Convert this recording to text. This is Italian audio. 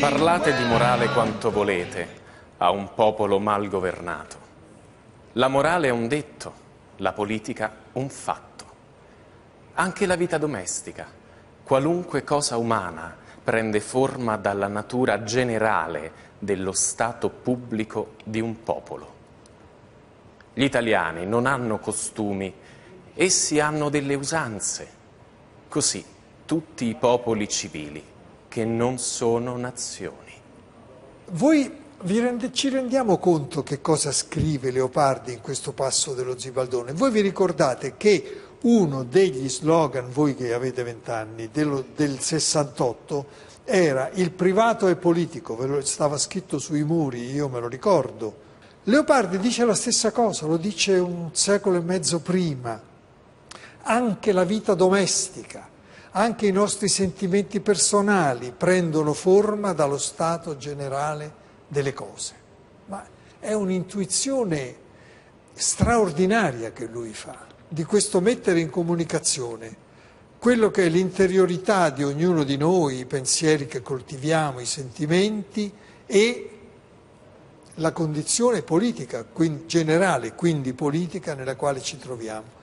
Parlate di morale quanto volete a un popolo mal governato. La morale è un detto, la politica un fatto. Anche la vita domestica, qualunque cosa umana, prende forma dalla natura generale dello stato pubblico di un popolo. Gli italiani non hanno costumi, essi hanno delle usanze. Così tutti i popoli civili, che non sono nazioni. Voi rende- ci rendiamo conto che cosa scrive Leopardi in questo passo dello Zibaldone? Voi vi ricordate che uno degli slogan, voi che avete vent'anni, del 68 era il privato è politico, ve lo stava scritto sui muri, io me lo ricordo. Leopardi dice la stessa cosa, lo dice un secolo e mezzo prima. Anche la vita domestica, anche i nostri sentimenti personali prendono forma dallo stato generale delle cose. Ma è un'intuizione straordinaria che lui fa, di questo mettere in comunicazione quello che è l'interiorità di ognuno di noi, i pensieri che coltiviamo, i sentimenti e la condizione politica, quindi generale, quindi politica nella quale ci troviamo.